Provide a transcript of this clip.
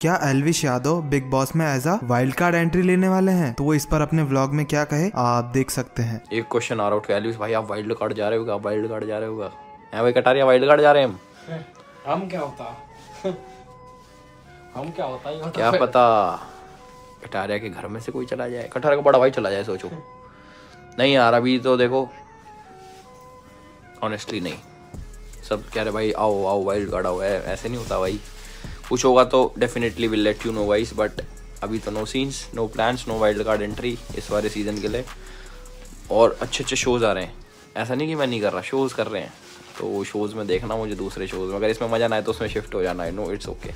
क्या Elvish Yadav Bigg Boss में as a wild card entry लेने वाले हैं? तो वो इस पर अपने व्लॉग में क्या कहे आप देख सकते हैं। एक क्वेश्चन आ रहा उठ एलिस भाई आप वाइल्ड कार्ड जा रहे होगा वाइल्ड कार्ड जा रहे होगा। है भाई कटारिया वाइल्ड कार्ड जा रहे हैं? हम हम क्या होता? हम क्या होता? ये क्या पता? कटारिया के घर में से कोई चला जाए। कटारिया का बड़ा भाई चला जाए सोचो। नहीं यार अभी तो देखो। ऑनेस्टली नहीं। सब कह रहे भाई आओ आओ वाइल्ड कार्ड आओ। ऐसे नहीं होता भाई। कुछ होगा तो definitely will let you know vice but अभी तो no scenes no plans no wild card entry इस वाले सीज़न के लिए। और अच्छे अच्छे शोज़ आ रहे हैं। ऐसा नहीं कि मैं नहीं कर रहा शोज़ कर रहे हैं। तो शोज़ में देखना, मुझे दूसरे शोज़ में। अगर इसमें मज़ा ना आए तो उसमें शिफ्ट हो जाना है नो इट्स ओके